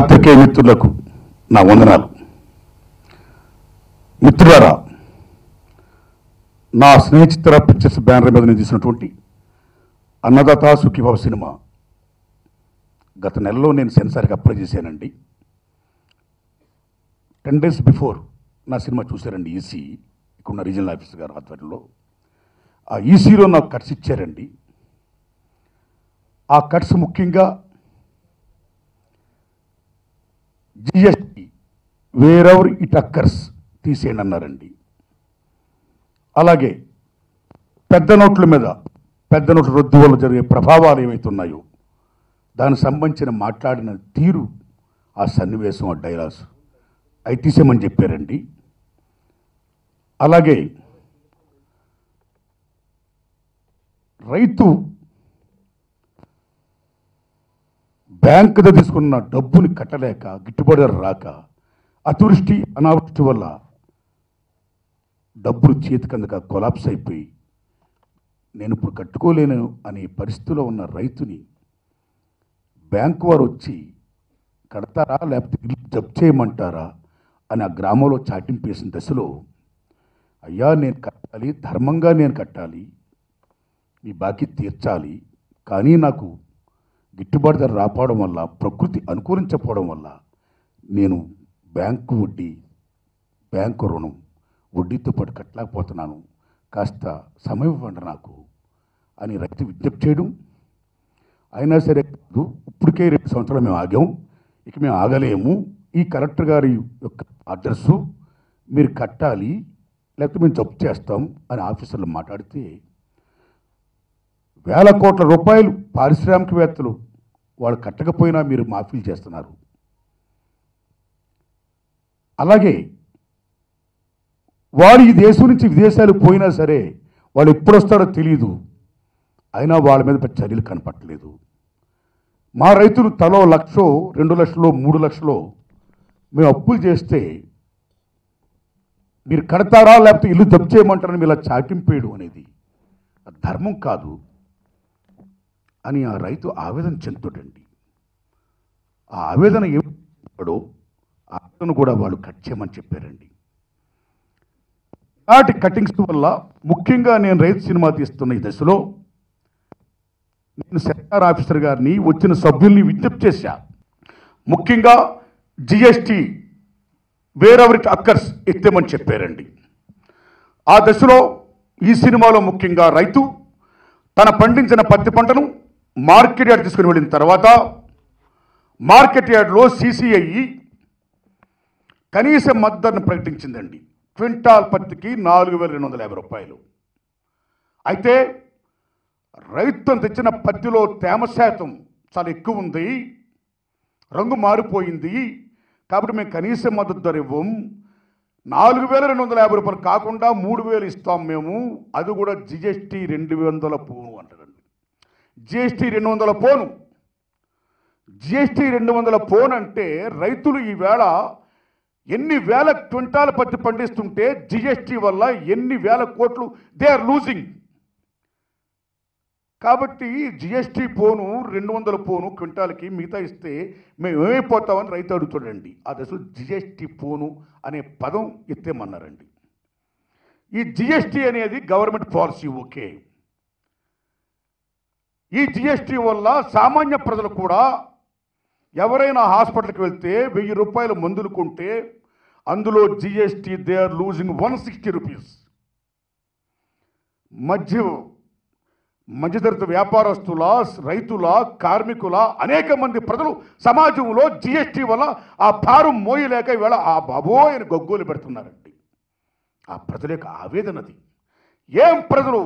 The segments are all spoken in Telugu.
పాత్రికేయ మిత్రులకు నా వందనాలు. మిత్రులారా నా స్నేహితుల పిక్చర్స్ బ్యానర్ మీద నేను తీసినటువంటి అన్నదాత సుఖీభావ సినిమా గత నెలలో నేను సెన్సార్కి అప్లై చేశానండి. టెన్ డేస్ బిఫోర్ నా సినిమా చూశారండి ఈసీ ఇక్కడున్న రీజనల్ ఆఫీసర్ గారు ఆధ్వర్యంలో. ఆ ఈసీలో నాకు కట్స్ ఇచ్చారండి. ఆ కట్స్ ముఖ్యంగా జిఎస్టి వేరెవర్ ఇట్ అక్కర్స్ తీసేయండి అన్నారండి అలాగే పెద్ద నోట్ల మీద పెద్ద నోట్ల రద్దు వల్ల జరిగే ప్రభావాలు ఏమవుతున్నాయో దానికి సంబంధించిన మాట్లాడిన తీరు ఆ సన్నివేశం ఆ డైలాగ్స్ అవి తీసేయమని చెప్పారండి. అలాగే రైతు బ్యాంకుతో దగ్గర తీసుకున్న డబ్బుని కట్టలేక గిట్టుబడి రాక అతివృష్టి అనావృష్టి వల్ల డబ్బులు చేతికందక కొలాప్స్ అయిపోయి నేను ఇప్పుడు కట్టుకోలేను అనే పరిస్థితిలో ఉన్న రైతుని బ్యాంకు వారు వచ్చి కడతారా లేకపోతే ఇల్లు జప్ చేయమంటారా అని ఆ గ్రామంలో చాటింపేసిన దశలో అయ్యా నేను కట్టాలి ధర్మంగా నేను కట్టాలి మీ బాకీ తీర్చాలి కానీ నాకు గిట్టుబాటు ధర రాపోవడం వల్ల ప్రకృతి అనుకూలించకపోవడం వల్ల నేను బ్యాంకు వడ్డీ బ్యాంకు రుణం వడ్డీతో పాటు కట్టలేకపోతున్నాను. కాస్త సమయం ఇవ్వండి నాకు అని రైతు విజ్ఞప్తి చేయడం. అయినా సరే కాదు, ఇప్పటికే రెండు సంవత్సరాలు మేము ఆగాం. ఇక మేము ఆగలేము. ఈ కలెక్టర్ గారి యొక్క అడ్రస్సు మీరు కట్టాలి లేకపోతే మేము జప్తు చేస్తాం అని ఆఫీసర్లు మాట్లాడితే వేల కోట్ల రూపాయలు పారిశ్రామికవేత్తలు వాళ్ళు కట్టకపోయినా మీరు మాఫీలు చేస్తున్నారు. అలాగే వాడు ఈ దేశం నుంచి విదేశాలు పోయినా సరే వాళ్ళు ఎప్పుడు వస్తారో తెలియదు అయినా వాళ్ళ మీద చర్యలు కనపట్టలేదు. మా రైతులు తలో లక్షో రెండు లక్షలో మూడు లక్షలో మేము అప్పులు చేస్తే మీరు కడతారా లేకపోతే ఇల్లు జప్తు చేయమంటారని ఇలా చాటింపేయడం అనేది ధర్మం కాదు. అని ఆ రైతు ఆవేదన చెందుతాడండి. ఆ ఆవేదన ఏమిటో ఆవేదన కూడా వాళ్ళు కట్ చేయమని చెప్పారండి. ఇలాంటి కటింగ్స్ వల్ల ముఖ్యంగా నేను రైతు సినిమా తీస్తున్న ఈ దశలో నేను సెక్టార్ ఆఫీసర్ గారిని వచ్చిన సభ్యుల్ని విజ్ఞప్తి చేశా. ముఖ్యంగా జిఎస్టి వేరెవరికి అక్కర్స్ ఎత్తేమని చెప్పారండి. ఆ దశలో ఈ సినిమాలో ముఖ్యంగా రైతు తన పండించిన పత్తి పంటను మార్కెట్ యార్డ్ తీసుకుని వెళ్ళిన తర్వాత మార్కెట్ యార్డ్లో సీసీఐ కనీస మద్దతును ప్రకటించిందండి. క్వింటాల్ పత్తికి నాలుగు వేల రెండు వందల యాభై రూపాయలు. అయితే రైతు తెచ్చిన పత్తిలో తేమ శాతం చాలా ఎక్కువ ఉంది. రంగు మారిపోయింది. కాబట్టి మేము కనీస మద్దతు ధర ఇవ్వం. నాలుగు వేల రెండు వందల యాభై రూపాయలు కాకుండా మూడు వేలు ఇస్తాం మేము. అది కూడా జిఎస్టీ రెండు వందల పువ్వు అంటారు. జిఎస్టీ రెండు వందల పోను. జిఎస్టీ రెండు వందల పోను అంటే రైతులు ఈవేళ ఎన్ని వేల క్వింటాల పత్తి పండిస్తుంటే జిఎస్టీ వల్ల ఎన్ని వేల కోట్లు దే ఆర్ లూజింగ్. కాబట్టి జిఎస్టీ పోను రెండు వందల పోను క్వింటాల్కి మిగతా ఇస్తే మేము ఏమైపోతామని రైతు అడుగుతాడండి. ఆ దశలో జిఎస్టీ పోను అనే పదం ఎత్తేమన్నారండి. ఈ జిఎస్టీ అనేది గవర్నమెంట్ పాలసీ ఓకే. ఈ జిఎస్టీ వల్ల సామాన్య ప్రజలు కూడా ఎవరైనా హాస్పిటల్కి వెళ్తే వెయ్యి రూపాయల మందులు కొంటే అందులో GST they are losing one sixty rupees మధ్య మధ్యతరగతి వ్యాపారస్తుల రైతుల కార్మికుల అనేక మంది ప్రజలు సమాజంలో జిఎస్టీ వల్ల ఆ భారం మోయలేక ఇవాళ ఆ బాబోయ్ అని గొగ్గోలు పెడుతున్నారండి. ఆ ప్రజల యొక్క ఆవేదనది ఏం ప్రజలు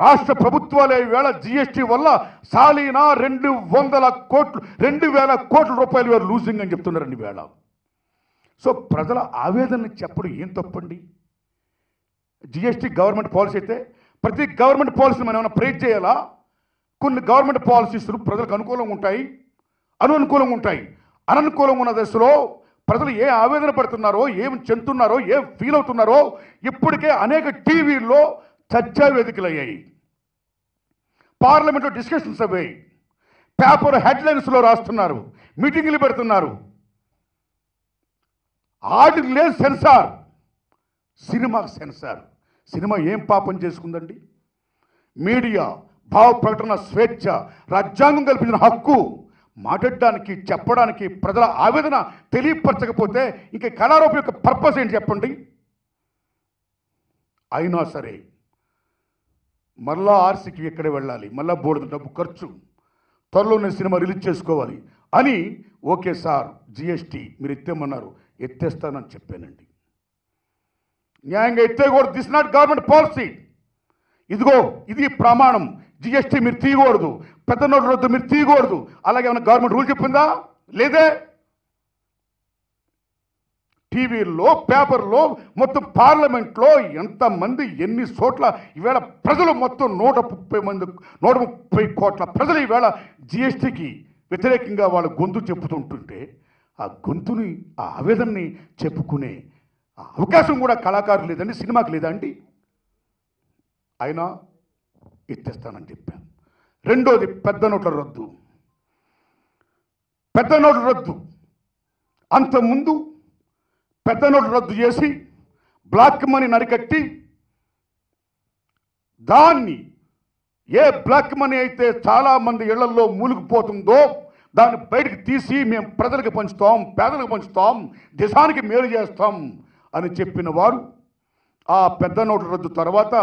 రాష్ట్ర ప్రభుత్వాలే ఈవేళ జిఎస్టీ వల్ల సాలీనా రెండు వందల కోట్లు రెండు వేల కోట్ల రూపాయలు వేరు లూజింగ్ అని చెప్తున్నారండి ఈవేళ సో ప్రజల ఆవేదన చెప్పడం ఏం తప్పండి? జిఎస్టీ గవర్నమెంట్ పాలసీ అయితే ప్రతి గవర్నమెంట్ పాలసీని మనం ఏమైనా ప్రేజ్ చేయాలా? కొన్ని గవర్నమెంట్ పాలసీస్ ప్రజలకు అనుకూలంగా ఉంటాయి అననుకూలంగా ఉంటాయి. అననుకూలంగా ఉన్న దశలో ప్రజలు ఏ ఆవేదన పడుతున్నారో ఏం చెందుతున్నారో ఏం ఫీల్ అవుతున్నారో ఇప్పటికే అనేక టీవీల్లో చర్చా వేదికలు అయ్యాయి. పార్లమెంట్లో డిస్కషన్స్ అయ్యాయి. పేపర్ హెడ్లైన్స్లో రాస్తున్నారు. మీటింగులు పెడుతున్నారు. ఆర్డర్ లేదు సెన్సార్. Cinema censor. సినిమా ఏం పాపం చేసుకుందండి? మీడియా భావ ప్రకటన స్వేచ్ఛ రాజ్యాంగం కల్పించిన హక్కు మాట్లాడడానికి చెప్పడానికి ప్రజల ఆవేదన తెలియపరచకపోతే ఇంక కళారూపం యొక్క పర్పస్ ఏంటి చెప్పండి? అయినా సరే మళ్ళా ఆర్సీకి ఎక్కడే వెళ్ళాలి? మళ్ళా బోర్డు డబ్బు ఖర్చు. త్వరలో నేను సినిమా రిలీజ్ చేసుకోవాలి అని ఓకే సార్ జిఎస్టీ మీరు ఎత్తేమన్నారు ఎత్తేస్తానని చెప్పానండి. న్యాయంగా ఎత్తేయకూడదు దిస్ నాట్ గవర్నమెంట్ పాలసీ. ఇదిగో ఇది ప్రమాణం. జిఎస్టీ మీరు తీయకూడదు. పెద్ద నోట్ల రద్దు మీరు తీయకూడదు. అలాగే ఏమైనా గవర్నమెంట్ రూల్ చెప్పిందా? లేదే? టీవీల్లో పేపర్లో మొత్తం పార్లమెంట్లో ఎంతమంది ఎన్ని చోట్ల ఈవేళ ప్రజలు మొత్తం నూట ముప్పై మంది నూట ముప్పై కోట్ల ప్రజలు ఈవేళ జిఎస్టీకి వ్యతిరేకంగా వాళ్ళ గొంతు చెప్పుతుంటుంటే ఆ గొంతుని ఆ ఆవేదనని చెప్పుకునే ఆ అవకాశం కూడా కళాకారులు లేదండి సినిమాకి లేదా అండి? అయినా ఎత్తేస్తానని చెప్పాను. రెండోది పెద్ద నోట్ల రద్దు. పెద్ద నోట్ల రద్దు. అంతకుముందు పెద్ద నోట్లు రద్దు చేసి బ్లాక్ మనీ నరికట్టి దాన్ని ఏ బ్లాక్ మనీ అయితే చాలామంది ఇళ్ళలో మూలిగిపోతుందో దాన్ని బయటకు తీసి మేము ప్రజలకు పంచుతాం పేదలకు పంచుతాం దేశానికి మేలు చేస్తాం అని చెప్పిన వారు ఆ పెద్ద నోట్ల రద్దు తర్వాత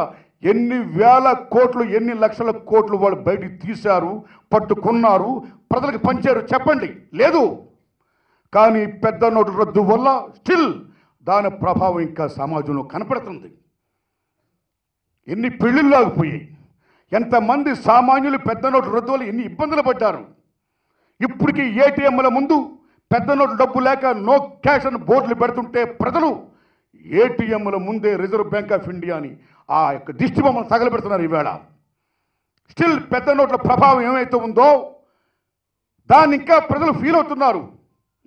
ఎన్ని వేల కోట్లు ఎన్ని లక్షల కోట్లు వాళ్ళు బయటికి తీశారు పట్టుకున్నారు ప్రజలకు పంచారు చెప్పండి. లేదు. కానీ పెద్ద నోటు రద్దు వల్ల స్టిల్ దాని ప్రభావం ఇంకా సమాజంలో కనపడుతుంది. ఎన్ని పెళ్ళిళ్ళాగిపోయాయి ఎంతమంది సామాన్యులు పెద్ద నోటు రద్దు వల్ల ఎన్ని ఇబ్బందులు పడ్డారు. ఇప్పటికీ ఏటీఎంల ముందు పెద్ద నోటు డబ్బు లేక నో క్యాష్ అని బోర్డులు పెడుతుంటే ప్రజలు ఏటీఎంల ముందే రిజర్వ్ బ్యాంక్ ఆఫ్ ఇండియా అని ఆ యొక్క దిష్టి బొమ్మను తగలబెడుతున్నారు ఈవేళ. స్టిల్ పెద్ద నోట్ల ప్రభావం ఏమైతే ఉందో దాన్ని ఇంకా ప్రజలు ఫీల్ అవుతున్నారు.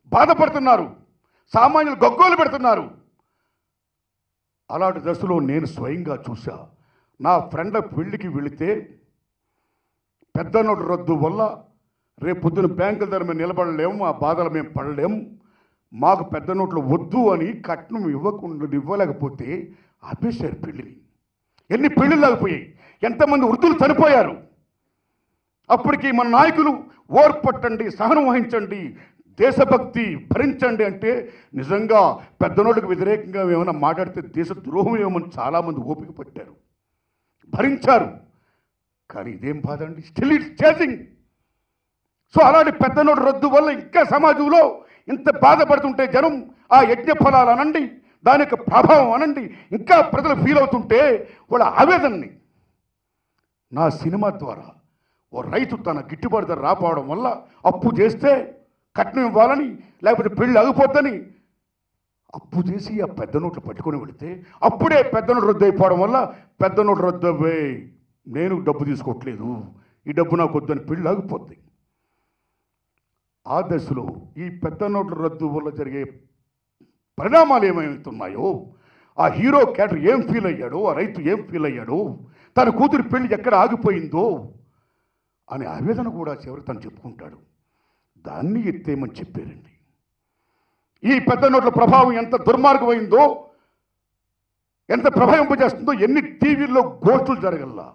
బాధపడుతున్నారు. సామాన్యులు గగ్గోలు పెడుతున్నారు. అలాంటి దశలో నేను స్వయంగా చూసా నా ఫ్రెండ్ల పెళ్ళికి వెళితే పెద్ద నోటు రద్దు వల్ల రేపు పొద్దున బ్యాంకుల దగ్గర మేము నిలబడలేము ఆ బాధలు మేము పడలేము. మాకు పెద్ద నోట్లు వద్దు అని కట్నం ఇవ్వకుండా ఇవ్వలేకపోతే ఆపేశారు పెళ్ళిని ఎన్ని పెళ్ళిళ్ళు ఆగిపోయాయి. ఎంతమంది వృద్ధులు చనిపోయారు. అప్పటికి మన నాయకులు ఓర్పట్టండి సహనం వహించండి దేశభక్తి భరించండి అంటే నిజంగా పెద్దనోళ్ళకి వ్యతిరేకంగా ఏమైనా మాట్లాడితే దేశ ద్రోహం ఏమని చాలామంది ఓపిక పట్టారు. భరించారు. కానీ ఇదేం బాధ అండి? స్టిల్ ఇట్స్ చేసింగ్ సో అలాంటి పెద్దనోడు రద్దు వల్ల ఇంకా సమాజంలో ఇంత బాధపడుతుంటే జనం ఆ యజ్ఞ ఫలాలు అనండి దాని యొక్క ప్రభావం అనండి ఇంకా ప్రజలు ఫీల్ అవుతుంటే వాళ్ళ ఆవేదనని. నా సినిమా ద్వారా ఓ రైతు తన గిట్టుబాటు ధర రాపోవడం వల్ల అప్పు చేస్తే కట్నం ఇవ్వాలని లేకపోతే పెళ్ళి ఆగిపోద్దని. అప్పు చేసి ఆ పెద్ద నోట్లు పట్టుకొని వెళితే అప్పుడే పెద్ద నోట్లు రద్దు అయిపోవడం వల్ల పెద్ద నోట్లు రద్దు అవ్వే నేను డబ్బు తీసుకోవట్లేదు. ఈ డబ్బు నాకు వద్దని పెళ్ళి ఆగిపోద్ది. ఆ దశలో ఈ పెద్ద నోట్ల రద్దు వల్ల జరిగే పరిణామాలు ఏమవుతున్నాయో ఆ హీరో క్యాటర్ ఏం ఫీల్ అయ్యాడో ఆ రైతు ఏం ఫీల్ అయ్యాడో తన కూతురి పెళ్ళి ఎక్కడ ఆగిపోయిందో అనే ఆవేదన కూడా చివరి తను చెప్పుకుంటాడు. దాన్ని ఎత్తేయమని చెప్పారండి. ఈ పెద్ద నోట్ల ప్రభావం ఎంత దుర్మార్గమైందో ఎంత ప్రభావింపజేస్తుందో ఎన్ని టీవీల్లో గోష్ఠులు జరగల్లా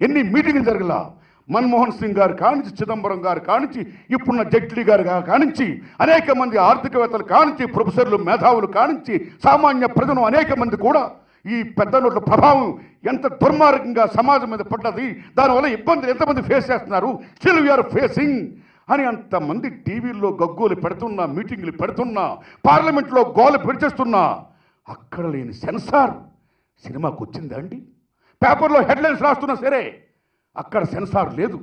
ఎన్ని మీటింగ్లు జరగలా మన్మోహన్ సింగ్ గారు కానించి చిదంబరం గారు కానించి ఇప్పుడున్న జైట్లీ గారు కానించి అనేక మంది ఆర్థికవేత్తలు కానించి ప్రొఫెసర్లు మేధావులు కానించి సామాన్య ప్రజలు అనేక మంది కూడా ఈ పెద్ద నోట్ల ప్రభావం ఎంత దుర్మార్గంగా సమాజం మీద పడ్డది దానివల్ల ఇబ్బందులు ఎంతమంది ఫేస్ చేస్తున్నారు స్టిల్ వీఆర్ ఫేసింగ్ అని అంతమంది టీవీల్లో గగ్గోలు పెడుతున్నా మీటింగ్లు పెడుతున్నా పార్లమెంట్లో గోలు పెడిచేస్తున్నా అక్కడ లేని సెన్సార్ సినిమాకు వచ్చిందా అండి? పేపర్లో హెడ్లైన్స్ రాస్తున్నా సరే అక్కడ సెన్సార్ లేదు.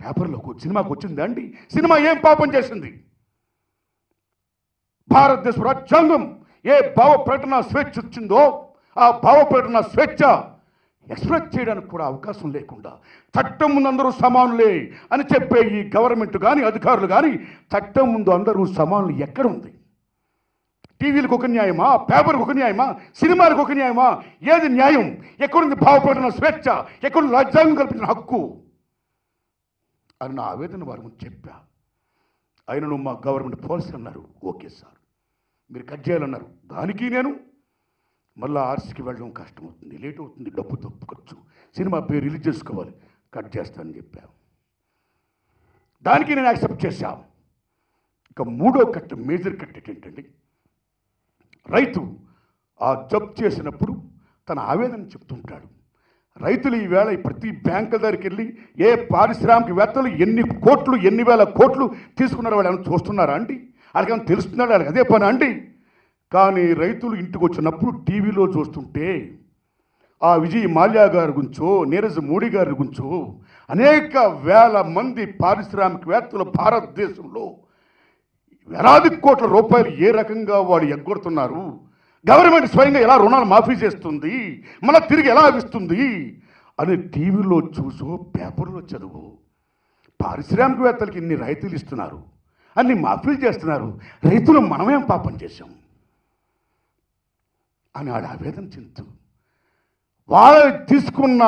పేపర్లో సినిమాకు వచ్చిందా అండి? సినిమా ఏం పాపం చేసింది? భారతదేశ రాజ్యాంగం ఏ భావ ప్రకటన స్వేచ్ఛ వచ్చిందో ఆ భావ ప్రకటన స్వేచ్ఛ ఎక్స్ప్రెస్ చేయడానికి కూడా అవకాశం లేకుండా చట్టం ముందు అందరూ సమానులే అని చెప్పే ఈ గవర్నమెంట్ కానీ అధికారులు కానీ చట్టం ముందు అందరూ సమానులు ఎక్కడ ఉంది? టీవీలకు ఒక న్యాయమా? పేపర్కి ఒక న్యాయమా? సినిమాలకు ఒక న్యాయమా? ఏది న్యాయం? ఎక్కడుంది భావపడిన స్వేచ్ఛ? ఎక్కడుంది రాజ్యాంగం కల్పించిన హక్కు? అని నా ఆవేదన వారి ముందు చెప్పా. అయినను నువ్వు మా గవర్నమెంట్ పాలసీ అన్నారు. Okay sir. మీరు కట్ చేయాలన్నారు. దానికి నేను మళ్ళీ ఆర్ట్స్కి వెళ్ళడం కష్టం అవుతుంది లేట్ అవుతుంది డబ్బు తప్పు ఖర్చు సినిమా పేరు రిలీజ్ చేసుకోవాలి కట్ చేస్తానని చెప్పాను దానికి నేను యాక్సెప్ట్ చేశా. ఇక మూడో కట్ మేజర్ కట్ ఏంటండి రైతు ఆ జబ్ చేసినప్పుడు తన ఆవేదన చెప్తుంటాడు. రైతులు ఈవేళ ప్రతి బ్యాంకుల దగ్గరికి వెళ్ళి ఏ పారిశ్రామికవేత్తలు ఎన్ని కోట్లు ఎన్ని వేల కోట్లు తీసుకున్నారో వాళ్ళు ఏమైనా చూస్తున్నారా అండి? వాళ్ళకి ఏమైనా తెలుస్తున్నాడు వాళ్ళకి అదే పని అండి? కానీ రైతులు ఇంటికి వచ్చినప్పుడు టీవీలో చూస్తుంటే ఆ విజయ్ మాల్యా గారి గురించో నీరజ్ మోడీ గారి గురించో అనేక వేల మంది పారిశ్రామికవేత్తలు భారతదేశంలో వేలాది కోట్ల రూపాయలు ఏ రకంగా వాడు ఎగ్గొడుతున్నారు? గవర్నమెంట్ స్వయంగా ఎలా రుణాలు మాఫీ చేస్తుంది? మళ్ళీ తిరిగి ఎలా ఇస్తుంది? అని టీవీలో చూసో పేపర్లో చదువు పారిశ్రామికవేత్తలకి ఇన్ని రైతులు ఇస్తున్నారు అన్ని మాఫీలు చేస్తున్నారు రైతులు మనమేం పాపం చేశాం? అని ఆడ ఆవేదన చెందుతూ వాళ్ళు తీసుకున్న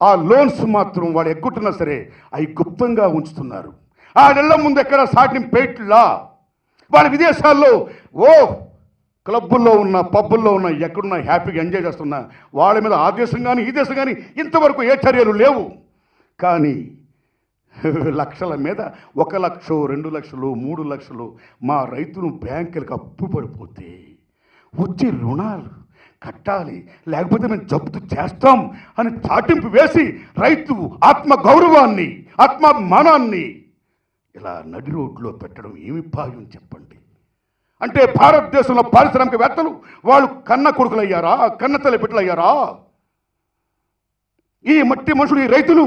ఆ లోన్స్ మాత్రం వాడు ఎగ్గొట్టినా సరే అవి గుప్తంగా ఉంచుతున్నారు. ఆడెళ్ళ ముందు ఎక్కడ సాటిని పేట్లా? వాళ్ళ విదేశాల్లో ఓ క్లబ్బుల్లో ఉన్న పబ్బుల్లో ఉన్న ఎక్కడున్నా హ్యాపీగా ఎంజాయ్ చేస్తున్నా వాళ్ళ మీద ఆ దేశం కానీ ఈ దేశం కానీ ఇంతవరకు ఏ చర్యలు లేవు. కానీ లక్షల మీద ఒక లక్ష రెండు లక్షలు మూడు లక్షలు మా రైతులు బ్యాంకులకు అప్పు పడిపోతే వచ్చే రుణాలు కట్టాలి లేకపోతే మేము జప్తు చేస్తాం అని చాటింపు వేసి రైతు ఆత్మ గౌరవాన్ని ఆత్మాభిమానాన్ని ఇలా నడి రోడ్లో పెట్టడం ఏమి భావ్యం చెప్పండి? అంటే భారతదేశంలో పారిశ్రామికవేత్తలు వాళ్ళు కన్న కొడుకులయ్యారా కన్న తల్లి బిడ్డలయ్యారా? ఈ మట్టి మనుషులు ఈ రైతులు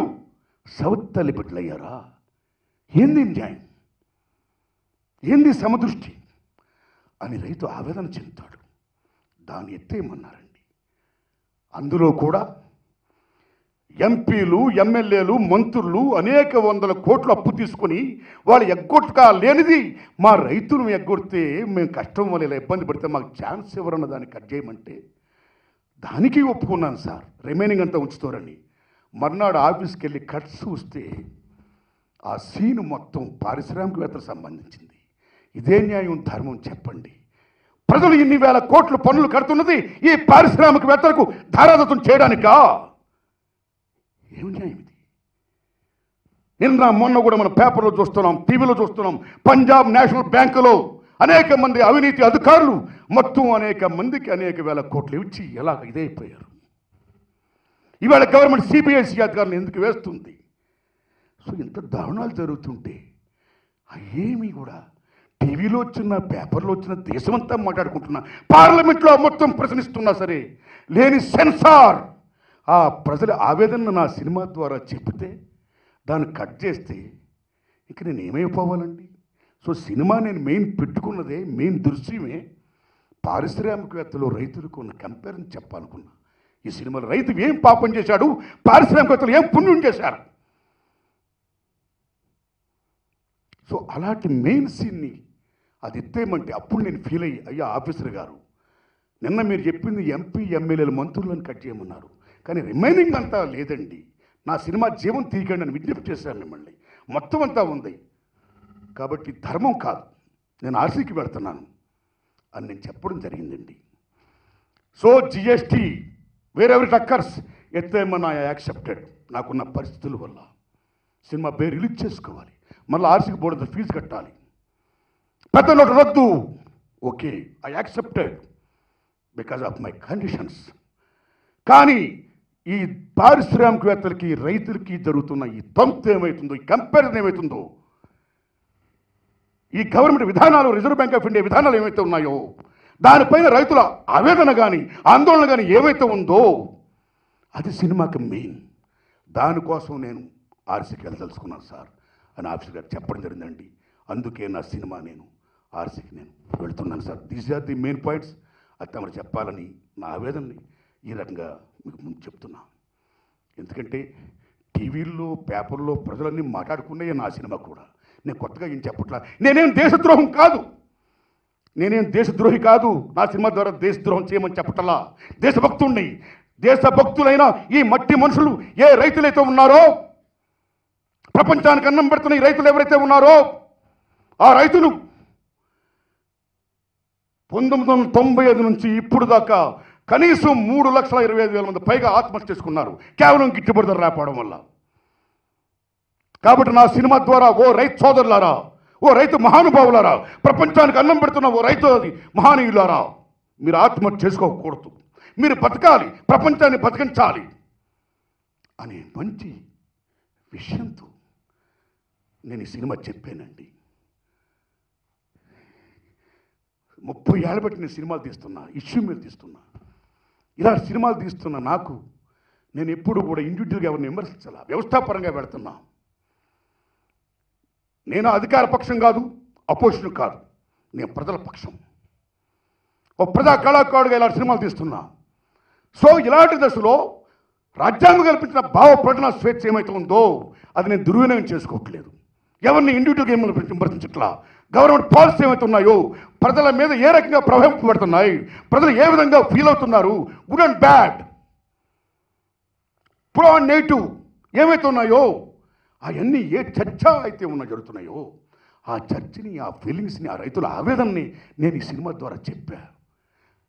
సవత్తల్లి బిడ్డలయ్యారా? ఏంది న్యాయం? ఏంది సమదృష్టి? అని రైతు ఆవేదన చెందుతాడు. దాన్ని ఎత్తేయమన్నారండి. అందులో కూడా ఎంపీలు ఎమ్మెల్యేలు మంత్రులు అనేక వందల కోట్లు అప్పు తీసుకొని వాళ్ళు ఎగ్గొట్టుకా లేనిది మా రైతులు ఎగ్గొడితే మేము కష్టం వల్ల ఇలా ఇబ్బంది పడితే మాకు ఛాన్స్ ఎవరన్న దాన్ని కట్ చేయమంటే దానికి ఒప్పుకున్నాను సార్. రిమైనింగ్ అంతా ఉంచుతారని. మర్నాడు ఆఫీస్కి వెళ్ళి కట్ చూస్తే ఆ సీన్ మొత్తం పారిశ్రామికవేత్తలకు సంబంధించింది. ఇదే న్యాయం ధర్మం చెప్పండి. ప్రజలు ఇన్ని వేల కోట్లు పన్నులు కడుతున్నది ఈ పారిశ్రామికవేత్తలకు ధారాదత్తం చేయడానికా? ఏమి న్యాయం ఇది? నిన్న మొన్న కూడా మన పేపర్లో చూస్తున్నాం టీవీలో చూస్తున్నాం పంజాబ్ నేషనల్ బ్యాంకులో అనేక మంది అవినీతి అధికారులు మొత్తం అనేక మందికి అనేక వేల కోట్లు ఇచ్చి ఎలా ఇదైపోయారు? ఇవాళ గవర్నమెంట్ సిబిఐసి అధికారులు ఎందుకు వేస్తుంది? సో ఇంత దారుణాలు జరుగుతుంటే ఏమీ కూడా టీవీలో వచ్చిన పేపర్లో వచ్చిన దేశమంతా మాట్లాడుకుంటున్నా పార్లమెంట్లో మొత్తం ప్రశ్నిస్తున్నా సరే లేని సెన్సార్. ఆ ప్రజల ఆవేదన నా సినిమా ద్వారా చెబితే దాన్ని కట్ చేస్తే ఇక నేను ఏమైపోవాలండి? సో సినిమా నేను మెయిన్ పెట్టుకున్నదే మెయిన్ దృశ్యమే పారిశ్రామికవేత్తలు రైతులకు ఉన్న కంపేర్ని చెప్పాలనుకున్నా. ఈ సినిమాలో రైతు ఏం పాపం చేశాడు? పారిశ్రామికవేత్తలు ఏం పుణ్యం చేశారు? సో అలాంటి మెయిన్ సీన్ని అది ఎత్తేయమంటే అప్పుడు నేను ఫీల్ అయ్యి అయ్యా ఆఫీసర్ గారు నిన్న మీరు చెప్పింది ఎంపీ ఎమ్మెల్యేలు మంత్రులను కట్ చేయమన్నారు. కానీ రిమైనింగ్ అంతా లేదండి. నా సినిమా జీవం తీయకండి అని విజ్ఞప్తి చేశాను మిమ్మల్ని. మొత్తం అంతా ఉంది. కాబట్టి ధర్మం కాదు. నేను ఆర్సీకి వెళ్తున్నాను అని నేను చెప్పడం జరిగిందండి. సో జిఎస్టీ వేరెవరి టక్కర్స్ ఎత్తేమని ఐ యాక్సెప్టెడ్ నాకున్న పరిస్థితుల వల్ల. సినిమా పేరు రిలీజ్ చేసుకోవాలి. మళ్ళీ ఆర్సీకి బోర్డు ఫీజు కట్టాలి. పెద్ద నోటు రద్దు okay I accepted because of my conditions కానీ ఈ పారిశ్రామికవేత్తలకి రైతులకి జరుగుతున్న ఈ తంతు ఏమవుతుందో ఈ కంపారిజన్ ఏమవుతుందో ఈ గవర్నమెంట్ విధానాలు రిజర్వ్ బ్యాంక్ ఆఫ్ ఇండియా విధానాలు ఏమైతే ఉన్నాయో దానిపైన రైతుల ఆవేదన కానీ ఆందోళన కానీ ఏవైతే ఉందో అది సినిమాకి మెయిన్ దానికోసం నేను ఆర్సీకి వెళ్ళదలుచుకున్నాను సార్. అని ఆఫీసర్ గారు చెప్పడం జరిగిందండి. అందుకే నా సినిమా నేను ఆర్సీకి నేను వెళ్తున్నాను sir. These are the main points అది తమరు చెప్పాలని నా ఆవేదనని ఈ రకంగా మీకు ముందు చెప్తున్నా. ఎందుకంటే టీవీల్లో పేపర్లో ప్రజలన్నీ మాట్లాడుకునే నా సినిమా కూడా. నేను కొత్తగా ఏం చెప్పట్లా? నేనేం దేశద్రోహం కాదు. నేనేం దేశద్రోహి కాదు. నా సినిమా ద్వారా దేశద్రోహం చేయమని చెప్పటలా? దేశభక్తుణ్ణి దేశభక్తులైన ఈ మట్టి మనుషులు ఏ రైతులైతే ఉన్నారో ప్రపంచానికి అన్నం పెడుతున్న ఈ రైతులు ఎవరైతే ఉన్నారో ఆ రైతులు పంతొమ్మిది వందల తొంభై ఐదు నుంచి ఇప్పుడు దాకా కనీసం మూడు లక్షల ఇరవై ఐదు వేల మంది పైగా ఆత్మహత్య చేసుకున్నారు. కేవలం గిట్టుబడి ధర వల్ల. కాబట్టి నా సినిమా ద్వారా ఓ రైతు సోదరులారా ఓ రైతు మహానుభావులారా ప్రపంచానికి అన్నం పెడుతున్న ఓ రైతు అది మహానీయులారా మీరు ఆత్మహత్య చేసుకోకూడదు. మీరు బతకాలి ప్రపంచాన్ని బతికించాలి అనే మంచి విషయంతో నేను ఈ సినిమా చెప్పానండి. ముప్పై ఏళ్ళ బట్టి నేను సినిమాలు తీస్తున్నా ఇష్యూ మీద తీస్తున్నా. ఇలా సినిమాలు తీస్తున్న నాకు నేను ఎప్పుడు కూడా ఇండివిజువల్గా ఎవరిని విమర్శించాల. వ్యవస్థాపరంగా పెడుతున్నా నేను అధికార పక్షం కాదు అపోజిషన్ కాదు. నేను ప్రజల పక్షం. ఓ ప్రజా కళాకారుడుగా ఇలాంటి సినిమాలు తీస్తున్నా. సో ఇలాంటి దశలో రాజ్యాంగం కల్పించిన భావ ప్రకటన స్వేచ్ఛ ఏమైతే ఉందో అది నేను దుర్వినియోగం చేసుకోవట్లేదు. ఎవరిని ఇండివిజువల్గా ఏమైనా విమర్శించట్లా? గవర్నమెంట్ పాలసీ ఏమైతే ఉన్నాయో ప్రజల మీద ఏ రకంగా ప్రభావితపడుతున్నాయి ప్రజలు ఏ విధంగా ఫీల్ అవుతున్నారు good and bad pro and negative ఏమైతే ఉన్నాయో అవన్నీ ఏ చర్చ అయితే ఉన్న జరుగుతున్నాయో ఆ చర్చని ఆ ఫీలింగ్స్ని ఆ రైతుల ఆవేదనని నేను ఈ సినిమా ద్వారా చెప్పా.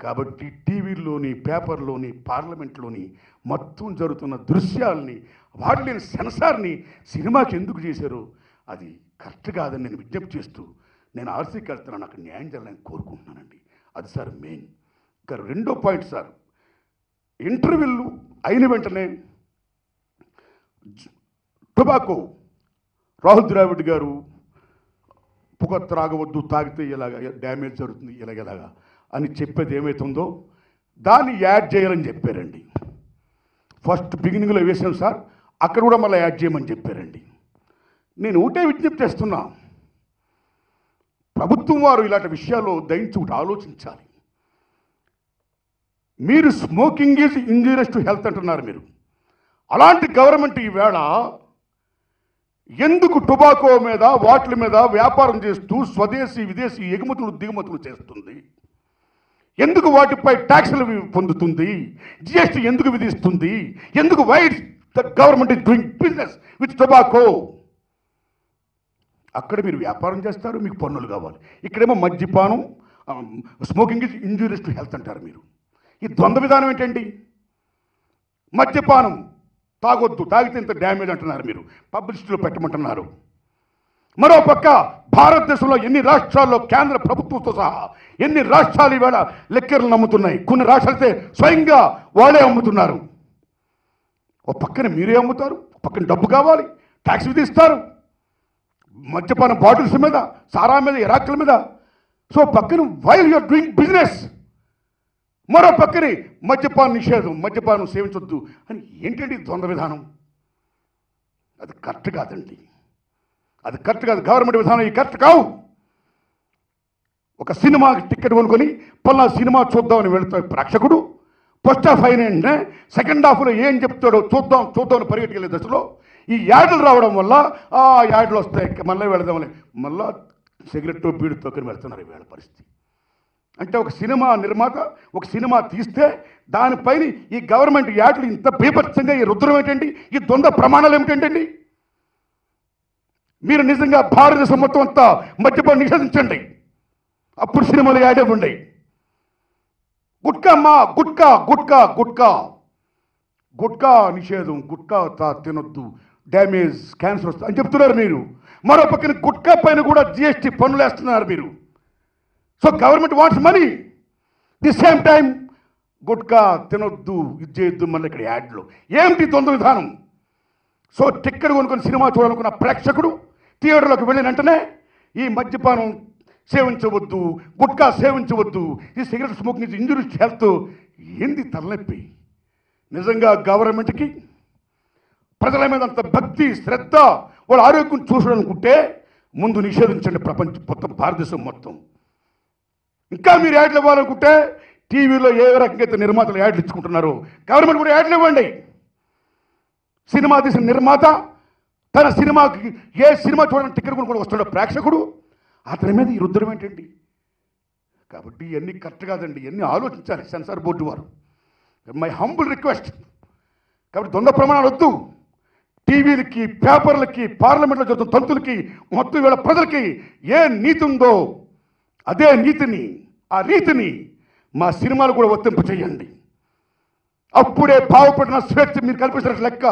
కాబట్టి టీవీల్లోని పేపర్లోని పార్లమెంట్లోని మొత్తం జరుగుతున్న దృశ్యాల్ని వాడలేని సెన్సార్ని సినిమాకి ఎందుకు చేశారో అది కరెక్ట్ కాదని నేను విజ్ఞప్తి చేస్తూ నేను ఆర్సీకి వెళ్తున్నాను అక్కడ న్యాయం చేయాలని కోరుకుంటున్నానండి. అది సార్ మెయిన్. ఇంకా రెండో పాయింట్ సార్ ఇంటర్వ్యూలు అయిన వెంటనే టొబాకో రాహుల్ ద్రావిడ్ గారు పొగ త్రాగవద్దు తాగితే ఇలాగ డ్యామేజ్ జరుగుతుంది ఇలాగెలాగా అని చెప్పేది ఏమవుతుందో దాన్ని యాడ్ చేయాలని చెప్పారండి. ఫస్ట్ బిగినింగ్లో వేసాం సార్ అక్కడ కూడా మళ్ళీ యాడ్ చేయమని చెప్పారండి. నేను ఒకటే విజ్ఞప్తి చేస్తున్నా ప్రభుత్వం వారు ఇలాంటి విషయాల్లో దయించి ఆలోచించాలి. మీరు smoking is injurious to health అంటున్నారు మీరు. అలాంటి గవర్నమెంట్ ఈవేళ ఎందుకు టొబాకో మీద వాటి మీద వ్యాపారం చేస్తూ స్వదేశీ విదేశీ ఎగుమతులు దిగుమతులు చేస్తుంది? ఎందుకు వాటిపై ట్యాక్స్లు పొందుతుంది? జిఎస్టీ ఎందుకు విధిస్తుంది? ఎందుకు why the government is doing business with tobacco అక్కడ మీరు వ్యాపారం చేస్తారు మీకు పన్నులు కావాలి. ఇక్కడేమో మద్యపానం smoking is injurious to health అంటారు మీరు. ఈ ద్వంద్వ విధానం ఏంటండి? మద్యపానం తాగొద్దు తాగితే ఇంత డ్యామేజ్ అంటున్నారు మీరు. పబ్లిసిటీలో పెట్టమంటున్నారు. మరో పక్క భారతదేశంలో ఎన్ని రాష్ట్రాల్లో కేంద్ర ప్రభుత్వంతో సహా ఎన్ని రాష్ట్రాలు ఈవేళ లెక్కర్లు నమ్ముతున్నాయి? కొన్ని రాష్ట్రాలైతే అయితే స్వయంగా వాళ్ళే అమ్ముతున్నారు. ఒక పక్కన మీరే అమ్ముతారు ఒక పక్కన డబ్బు కావాలి ట్యాక్స్ విధిస్తారు. మద్యపాన బాటిల్స్ మీద సారా మీద ఇరాకుల మీద. సో పక్కన వైల్ యూఆర్ డూయింగ్ బిజినెస్ మరో పక్కనే మద్యపాన నిషేధం మద్యపానం సేవించొద్దు అని ఏంటండి ద్వంద్వ విధానం? అది కరెక్ట్ కాదండి. అది కరెక్ట్ కాదు. గవర్నమెంట్ విధానం ఇది కరెక్ట్ కావు. ఒక సినిమాకి టికెట్ కొనుక్కొని పలానా సినిమా చూద్దామని వెళుతాడు ప్రేక్షకుడు ఫస్ట్ హాఫ్ అయిన సెకండ్ హాఫ్లో ఏం చెప్తాడో చూద్దాం చూద్దామని పరిగెట్టుకెళ్ళే దశలో ఈ యాడ్లు రావడం వల్ల ఆ యాడ్లు వస్తాయి మళ్ళీ వెళదామని మళ్ళా సిగరెట్ బీడు తొక్కని వెళ్తున్నారు వీళ్ళ పరిస్థితి? అంటే ఒక సినిమా నిర్మాత ఒక సినిమా తీస్తే దానిపైన ఈ గవర్నమెంట్ యాడ్లు ఇంత బీభత్సంగా ఈ రుద్రం ఏంటండి? ఈ ద్వంద్వ ప్రమాణాలు ఏమిటండి మీరు నిజంగా భారతదేశం మొత్తం అంతా మద్యపానం నిషేధించండి. అప్పుడు సినిమాలు యాడ్ ఇవ్వండి గుట్కా మా గుట్కా గుట్కా గుట్కా. గుట్కా నిషేధం గుట్కా తా- తినొద్దు. డ్యామేజ్ క్యాన్సర్ వస్తుంది అని చెప్తున్నారు మీరు. మరో పక్కన గుట్కా పైన కూడా జిఎస్టీ పన్నులు వేస్తున్నారు మీరు. So government wants money the same time gutka తినొద్దు ఇది చేయొద్దు మళ్ళీ ఇక్కడ యాడ్లు. ఏమిటి ద్వంద్వ విధానం? సో టిక్కెట్ కొనుక్కొని సినిమా చూడాలనుకున్న ప్రేక్షకుడు థియేటర్లోకి వెళ్ళిన వెంటనే ఈ మద్యపానం సేవించవద్దు గుట్కా సేవించవద్దు ఈ సిగరెట్ స్మోకింగ్ ఇంజురీస్ హెల్త్. ఏంది తలనొప్పి? నిజంగా గవర్నమెంట్కి ప్రజల మీద అంత భక్తి శ్రద్ధ వాళ్ళ ఆరోగ్యం చూసాలనుకుంటే ముందు నిషేధించండి ప్రపంచం మొత్తం భారతదేశం మొత్తం. ఇంకా మీరు యాడ్లు ఇవ్వాలనుకుంటే టీవీలో ఏ రకంగా అయితే నిర్మాతలు యాడ్లు ఇచ్చుకుంటున్నారు గవర్నమెంట్ కూడా యాడ్లు ఇవ్వండి. సినిమా తీసిన నిర్మాత తన సినిమాకి ఏ సినిమా చూడడానికి టికెట్ కూడా వస్తున్నాడు ప్రేక్షకుడు అతని మీద ఈ రుద్రం ఏంటండి? కాబట్టి ఇవన్నీ కరెక్ట్ కాదండి ఇవన్నీ ఆలోచించాలి సెన్సార్ బోర్డు వారు. మై హంబుల్ రిక్వెస్ట్ కాబట్టి దొంగ ప్రమాణాలు వద్దు. టీవీలకి పేపర్లకి పార్లమెంట్లో జరుగుతున్న తంతులకి మొత్తం వీళ్ళ ప్రజలకి ఏ నీతి ఉందో అదే నీతిని ఆ రీతిని మా సినిమాలు కూడా వర్తింపు చేయండి. అప్పుడే బాగుపడిన స్వేచ్ఛ మీరు కల్పించినట్టు లెక్క.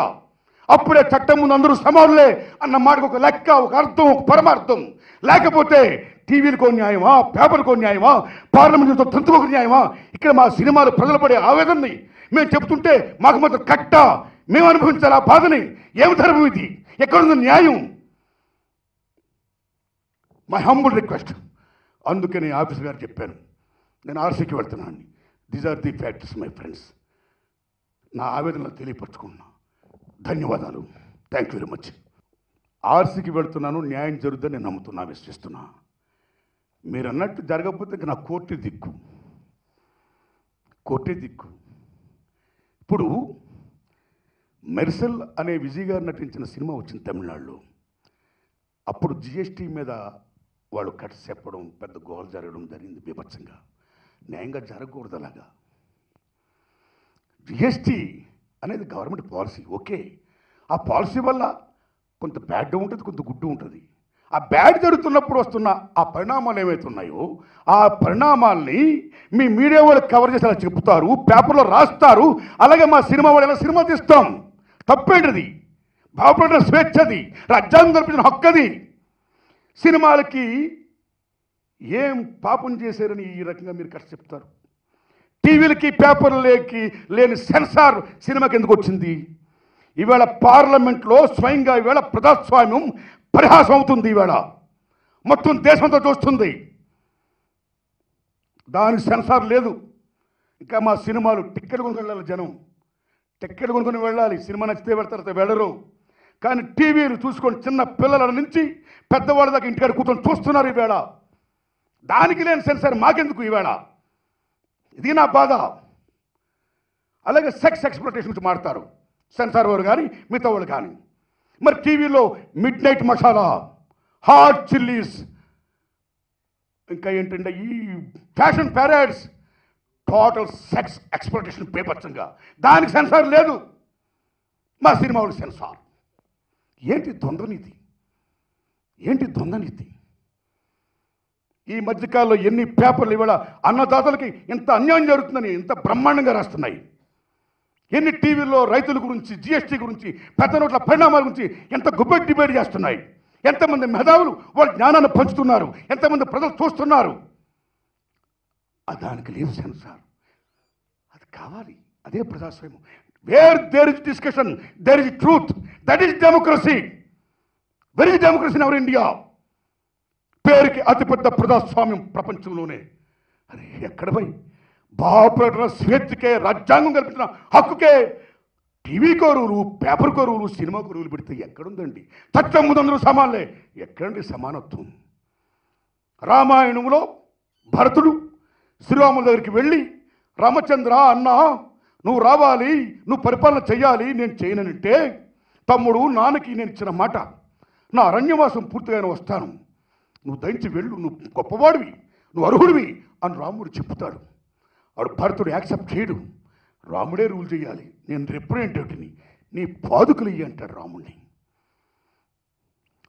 అప్పుడే చట్టం ముందు అందరూ సమానులే అన్న మాటకు ఒక లెక్క ఒక అర్థం ఒక పరమార్థం. లేకపోతే టీవీలకు న్యాయమా? పేపర్కో న్యాయమా? పార్లమెంట్తో తంతుకు న్యాయమా? ఇక్కడ మా సినిమాలు ప్రజలు పడే ఆవేదనని మేము చెప్తుంటే మాకు మాత్రం కట్ట. మేము అనుభవించాలి ఆ బాధని. ఏమి ధర్మం ఇది? ఎక్కడుంది న్యాయం? మై హంబుల్ రిక్వెస్ట్ అందుకే నేను ఆఫీసర్ గారు చెప్పాను. నేను ఆర్సీకి వెళ్తున్నాను. These are the factors my friends నా ఆవేదనలు తెలియపరచుకున్నా. ధన్యవాదాలు. థ్యాంక్ యూ వెరీ మచ్ ఆర్సీకి వెళ్తున్నాను. న్యాయం జరుగుతుందని నేను నమ్ముతున్నా విశ్వసిస్తున్నా. మీరు అన్నట్టు జరగకపోతే నా కోర్టే దిక్కు. కోర్టే దిక్కు. ఇప్పుడు మెర్సెల్ అనే విజయ్ గారు నటించిన సినిమా వచ్చింది తమిళనాడులో. అప్పుడు జిఎస్టీ మీద వాళ్ళు కట్ చెప్పడం పెద్ద గోల జరగడం జరిగింది బీభత్సంగా. న్యాయంగా జరగకూడదు అలాగా. జిఎస్టీ అనేది గవర్నమెంట్ పాలసీ ఓకే. ఆ పాలసీ వల్ల కొంత బ్యాడ్ ఉంటుంది కొంత గుడ్డు ఉంటుంది. ఆ బ్యాడ్ జరుగుతున్నప్పుడు వస్తున్న ఆ పరిణామాలు ఏమవుతున్నాయో ఉన్నాయో ఆ పరిణామాల్ని మీ మీడియా వాళ్ళు కవర్ చేసి అలా చెప్తారు పేపర్లో రాస్తారు. అలాగే మా సినిమా వాళ్ళు సినిమా తీస్తాం. తప్పేంటిది? భావపడిన స్వేచ్ఛది రాజ్యాంగం కల్పించిన హక్కది. సినిమాలకి ఏం పాపం చేశారని ఈ రకంగా మీరు కష్ట చెప్తారు. టీవీలకి పేపర్లకి లేని సెన్సార్ సినిమాకి ఎందుకు వచ్చింది? ఈవేళ పార్లమెంట్లో స్వయంగా ఈవేళ ప్రజాస్వామ్యం పరిహాసం అవుతుంది ఈవేళ. మొత్తం దేశంతో చూస్తుంది. దానికి సెన్సార్ లేదు. ఇంకా మా సినిమాలు టిక్కెట్ కొనుక్కొని వెళ్ళాలి జనం. టిక్కెట్ కొనుక్కొని వెళ్ళాలి. సినిమా నచ్చితే వెళ్తారు వెళ్ళరు. కానీ టీవీలు చూసుకొని చిన్న పిల్లల నుంచి పెద్దవాళ్ళ దాకా ఇంటికాడ కూర్చొని చూస్తున్నారు ఈవేళ. దానికి లేని సెన్సార్ మాకెందుకు ఈవేళ? ఇది నా బాధ. అలాగే సెక్స్ ఎక్స్ప్లోటేషన్ గురించి మాడతారు సెన్సార్ వారు కానీ మిగతా వాళ్ళు కానీ. మరి టీవీలో midnight masala hot chillies ఇంకా ఏంటంటే ఈ fashion parades total sex exploitation పేపర్సంగా దానికి సెన్సార్ లేదు. మా సినిమా వాళ్ళు సెన్సార్. ఏంటి ద్వంద్వనీతి ఏంటి ద్వంద్వనీతి ఈ మధ్యకాలంలో ఎన్ని పేపర్లు ఇవాళ అన్నదాతలకి ఇంత అన్యాయం జరుగుతుందని ఇంత బ్రహ్మాండంగా రాస్తున్నాయి. ఎన్ని టీవీల్లో రైతుల గురించి జిఎస్టీ గురించి పెద్ద నోట్ల పరిణామాల గురించి ఎంత గుబ్బెట్ డిబేట్ చేస్తున్నాయి? ఎంతమంది మేధావులు వాళ్ళ జ్ఞానాన్ని పంచుతున్నారు? ఎంతమంది ప్రజలు చూస్తున్నారు? దానికి లేదు సెన్సార్ అది కావాలి. అదే ప్రజాస్వామ్యం. Where there is discussion there is truth that is democracy where is democracy our India పేరుకి అతిపెద్ద ప్రజాస్వామ్యం ప్రపంచంలోనే. అరే ఎక్కడ పోయి? బాపట్ల స్వేచ్ఛకే రాజ్యాంగం కల్పించిన హక్కుకే టీవీ కోరువులు పేపర్ కోరువులు సినిమా కోరువులు పెడితే ఎక్కడుందండి? చట్టం ముందందరూ సమానలే. ఎక్కడండి సమానత్వం? రామాయణంలో భరతుడు శ్రీరాముల దగ్గరికి వెళ్ళి రామచంద్ర అన్నా నువ్వు రావాలి నువ్వు పరిపాలన చేయాలి నేను చేయనంటే తమ్ముడు నాన్నకి నేను ఇచ్చిన మాట నా అరణ్యవాసం పూర్తిగానే వస్తాను. నువ్వు దంచి వెళ్ళు నువ్వు గొప్పవాడివి నువ్వు అర్హుడివి అని రాముడు చెప్తాడు వాడు భరతుడు యాక్సెప్ట్ చేయడు. రాముడే రూల్ చేయాలి. నేను రిప్రజెంటేటివ్ని నీ పాదుకులు ఇయ్యి అంటాడు రాముడిని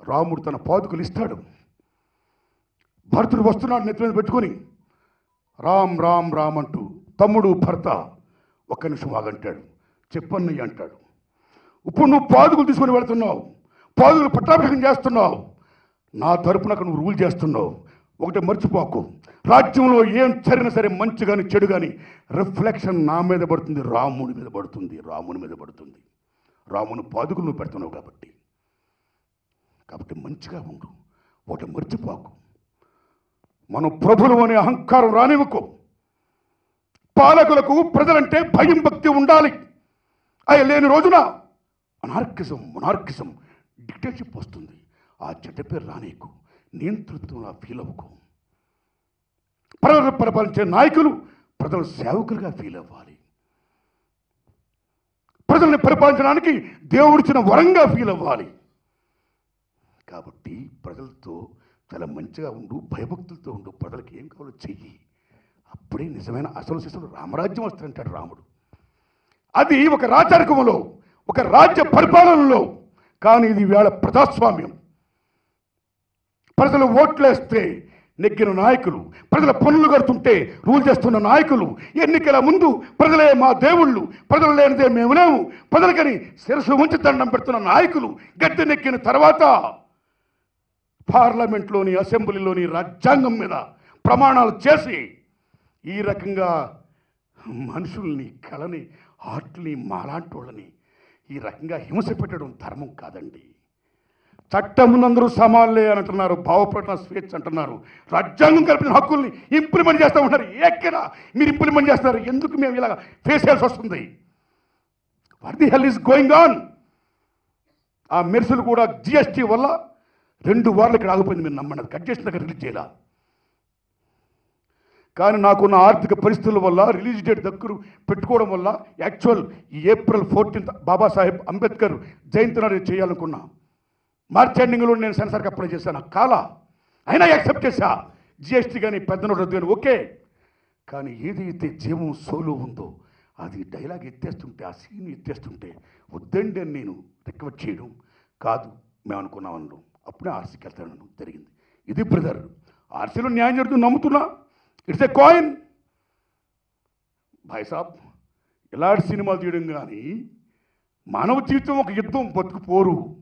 రాముడు తన పాదుకులు ఇస్తాడు. భరతుడు వస్తున్నాడు నెత్తి మీద పెట్టుకొని. రామ్ రామ్ రామ్ అంటూ తమ్ముడు భర్త ఒక్క నిమిషం ఆగంటాడు. చెప్పన్నయ్య అంటాడు. ఇప్పుడు నువ్వు పాదుకులు తీసుకొని వెళ్తున్నావు. పాదుకులు పట్టాభిషేకం చేస్తున్నావు. నా తరపున అక్కడ నువ్వు రూల్ చేస్తున్నావు. ఒకటి మర్చిపోకు. రాజ్యంలో ఏం జరిగినా సరే మంచి కానీ చెడు కానీ రిఫ్లెక్షన్ నా మీద పడుతుంది రాముని మీద పడుతుంది రాముని మీద పడుతుంది. రాముని పాదుకులు నువ్వు పెడుతున్నావు కాబట్టి. కాబట్టి మంచిగా ఉండు. ఒకటి మర్చిపోకు. మనం ప్రభులు అనే అహంకారం రానివ్వకు. పాలకులకు ప్రజలంటే భయం భక్తి ఉండాలి. అవి లేని రోజున అనార్కిజం మొనార్కిజం డిక్టేషిప్ వస్తుంది. ఆ చెడ్డ పేరు రానీకు నియంతృత్వంలో ఫీల్ అవ్వకు. ప్రజలు పరిపాలించే నాయకులు ప్రజల సేవకులుగా ఫీల్ అవ్వాలి. ప్రజల్ని పరిపాలించడానికి దేవుడిచ్చిన వరంగా ఫీల్ అవ్వాలి. కాబట్టి ప్రజలతో చాలా మంచిగా ఉండు భయభక్తులతో ఉండు ప్రజలకు ఏం కావాలో చెయ్యి. అప్పుడే నిజమైన అసలు శిశులు రామరాజ్యం వస్తుంటాడు రాముడు. అది ఒక రాచరికములో ఒక రాజ్య పరిపాలనలో. కానీ ఇది వేళ ప్రజాస్వామ్యం. ప్రజలు ఓట్లేస్తే నెగ్గిన నాయకులు ప్రజల పనులు కడుతుంటే రూల్ చేస్తున్న నాయకులు ఎన్నికల ముందు ప్రజలే మా దేవుళ్ళు ప్రజలు లేనిదే మేము లేము ప్రజలకని శిరసు ఉంచి దండం పెడుతున్న నాయకులు గద్దె నెక్కిన తర్వాత పార్లమెంట్లోని అసెంబ్లీలోని రాజ్యాంగం మీద ప్రమాణాలు చేసి ఈ రకంగా మనుషుల్ని కలని ఆర్ట్ని మాలాంటి వాళ్ళని ఈ రకంగా హింస పెట్టడం ధర్మం కాదండి. చట్టమునందరూ సమానులే అని అంటున్నారు భావప్రకటన స్వేచ్ఛ అంటున్నారు. రాజ్యాంగం కలిపిన హక్కుల్ని ఇంప్లిమెంట్ చేస్తూ ఉంటారు ఎక్కడ మీరు ఇంప్లిమెంట్ చేస్తారు ఎందుకు మేము ఇలా ఫేస్ చేయాల్సి వస్తుంది? What the hell is going on ఆ మెరుసులు కూడా జిఎస్టీ వల్ల రెండు వారాలు ఇక్కడ ఆగిపోయింది. మీరు నమ్మన్నది కట్ చేసిన దగ్గర రిలీజ్ చేయాల? కానీ నాకున్న ఆర్థిక పరిస్థితుల వల్ల రిలీజ్ డేట్ దగ్గర పెట్టుకోవడం వల్ల actual April fourteenth Babasaheb Ambedkar Jayanti నాడు చేయాలనుకున్నా. మార్చ్ ఎండింగ్లో నేను సెన్సార్కి అప్లై చేశాను. కాల? అయినా యాక్సెప్ట్ చేశా. జిఎస్టీ కానీ పెద్ద నోట్ రద్దు కానీ ఓకే. కానీ ఏదైతే జీవం సోలు ఉందో అది డైలాగ్ ఎత్తేస్తుంటే ఆ సీన్ ఎత్తేస్తుంటే వద్దండి అని నేను రిక్వెస్ట్ చేయడం కాదు. మేము అనుకున్నాం అనడం అప్పుడే ఆర్సీకి వెళ్తాను జరిగింది. ఇది బ్రదర్ ఆర్సీలో న్యాయం జరుగుతుంది నమ్ముతున్నా. ఇట్స్ ఎ కాయిన్ భాయ్ సాబ్ ఇలాంటి సినిమాలు తీయడం కానీ మానవ జీవితం ఒక యుద్ధం బతుకుపోరు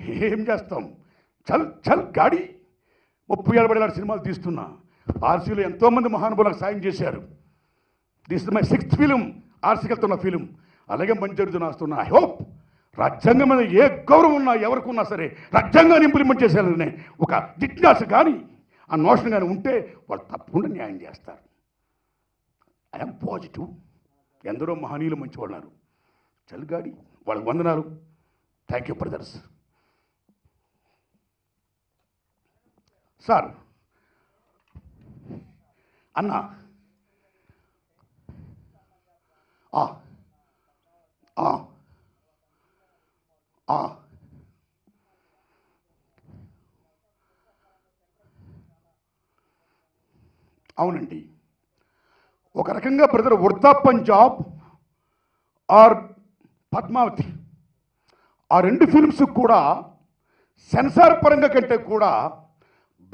ఏం చేస్తాం? చల్ చల్ గాడి. ముప్పై ఏళ్ళ పడేలాంటి సినిమాలు తీస్తున్నా. ఆర్సీలో ఎంతోమంది మహానుభావులకు సాయం చేశారు. దిస్ మై సిక్స్త్ ఫిలిం ఆర్సీకి వెళ్తున్న ఫిలిం అలాగే మంచి జరుగుతున్న వస్తున్నా ఐ హోప్ రాజ్యాంగం మీద ఏ గౌరవం ఉన్నా ఎవరికి ఉన్నా సరే రాజ్యాంగాన్ని ఇంప్లిమెంట్ చేసేయాలనే ఒక జిజ్ఞాస కానీ ఆ నోషన్ కానీ ఉంటే వాళ్ళు తప్పకుండా న్యాయం చేస్తారు. ఐఎమ్ పాజిటివ్ ఎందరో మహనీయులు మంచివాళ్ళు ఉన్నారు. చలిగాడి వాళ్ళకి వందనాలు. థ్యాంక్ యూ బ్రదర్స్ సార్ అన్న. అవునండి. ఒక రకంగా బ్రదర్ వృద్ధాపన్ పంజాబ్ ఆర్ పద్మావతి. ఆ రెండు ఫిల్మ్స్ కూడా సెన్సార్ పరంగా కంటే కూడా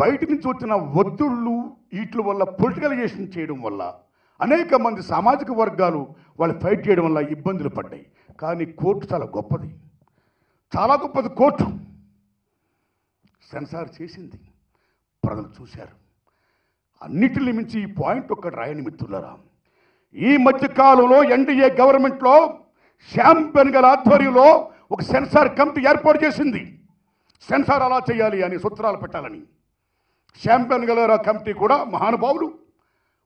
బయట నుంచి వచ్చిన ఒత్తిళ్ళు వీటి వల్ల పొలిటికలైజేషన్ చేయడం వల్ల అనేక మంది సామాజిక వర్గాలు వాళ్ళు ఫైట్ చేయడం వల్ల ఇబ్బందులు పడ్డాయి. కానీ కోర్టు చాలా గొప్పది. చాలా గొప్పది కోర్టు. సెన్సార్ చేసింది. ప్రజలు చూశారు. అన్నిటిని మించి ఈ పాయింట్ ఒక్కటి రాయని మిత్రులరా. ఈ మధ్య కాలంలో ఎన్డీఏ గవర్నమెంట్లో శ్యామ్ గల ఆధ్వర్యంలో ఒక సెన్సార్ కమిటీ ఏర్పాటు చేసింది. సెన్సార్ అలా చేయాలి అని సూత్రాలు పెట్టాలని. షాంపియన్ బెన్గల్ కమిటీ కూడా మహానుభావులు.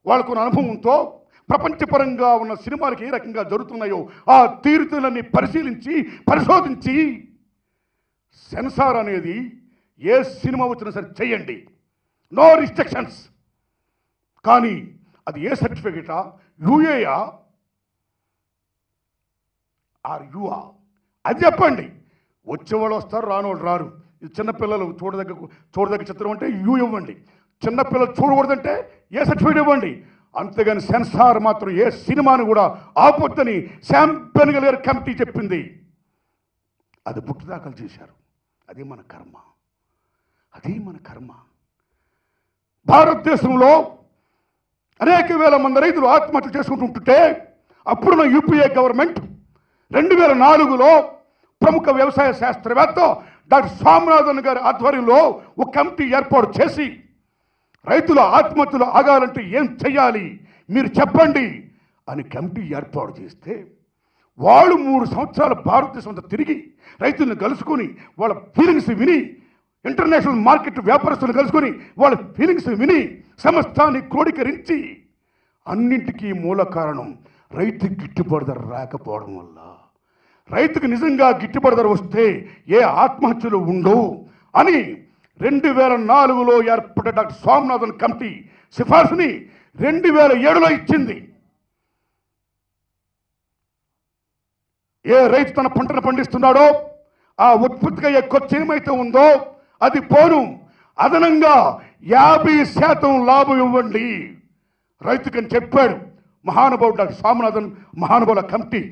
వాళ్ళకున్న అనుభవంతో ప్రపంచపరంగా ఉన్న సినిమాలకి ఏ రకంగా జరుగుతున్నాయో ఆ తీరుతులన్నీ పరిశీలించి పరిశోధించి సెన్సార్ అనేది ఏ సినిమా వచ్చినా సరే చేయండి నో రిస్ట్రిక్షన్స్. కానీ అది ఏ సర్టిఫికేటా? యూఏయా ఆర్ యుఆ అది చెప్పండి. వచ్చేవాళ్ళు వస్తారు రానోళ్ళు రారు. ఇది చిన్నపిల్లలు చూడదగ్గ చూడదగ్గ చిత్రం అంటే యూ ఇవ్వండి. చిన్నపిల్లలు చూడకూడదంటే ఏ సర్టిఫికేట్ ఇవ్వండి. అంతేగాని సెన్సార్ మాత్రం ఏ సినిమాను కూడా ఆపొద్దని శాంపియన్ బెనగల్ గారి కమిటీ చెప్పింది. అది పుట్టు దాఖలు చేశారు. అది మన కర్మ. అది మన కర్మ. భారతదేశంలో అనేక వేల మంది రైతులు ఆత్మహత్య చేసుకుంటుంటుంటే అప్పుడున్న యూపీఏ గవర్నమెంట్ రెండు వేల నాలుగులో ప్రముఖ వ్యవసాయ శాస్త్రవేత్త డాక్టర్ స్వామినాథన్ గారి ఆధ్వర్యంలో ఒక కమిటీ ఏర్పాటు చేసి రైతుల ఆత్మహత్యలు ఆగాలంటే ఏం చెయ్యాలి? మీరు చెప్పండి అని కమిటీ ఏర్పాటు చేస్తే వాళ్ళు మూడు సంవత్సరాల భారతదేశం అంతా తిరిగి రైతులను కలుసుకొని వాళ్ళ ఫీలింగ్స్ విని ఇంటర్నేషనల్ మార్కెట్ వ్యాపారస్తులను కలుసుకొని వాళ్ళ ఫీలింగ్స్ విని సమస్తాన్ని క్రోడీకరించి అన్నింటికీ మూల కారణం రైతు గిట్టుబాటు ధర రాకపోవడం వల్ల. రైతుకు నిజంగా గిట్టుబాటు ధర వస్తే ఏ ఆత్మహత్యలు ఉండవు అని రెండు వేల నాలుగులో ఏర్పడ్డ డాక్టర్ స్వామినాథన్ కమిటీ సిఫార్సుని రెండు వేల ఏడులో ఇచ్చింది. ఏ రైతు తన పంటను పండిస్తున్నాడో ఆ ఉత్పత్తికి అయ్యే ఖర్చు ఏమైతే ఉందో అది పోను. అదనంగా యాభై శాతం లాభం ఇవ్వండి. రైతుకని చెప్పాడు మహానుభావుడు డాక్టర్ స్వామినాథన్ మహానుభావుల కమిటీ.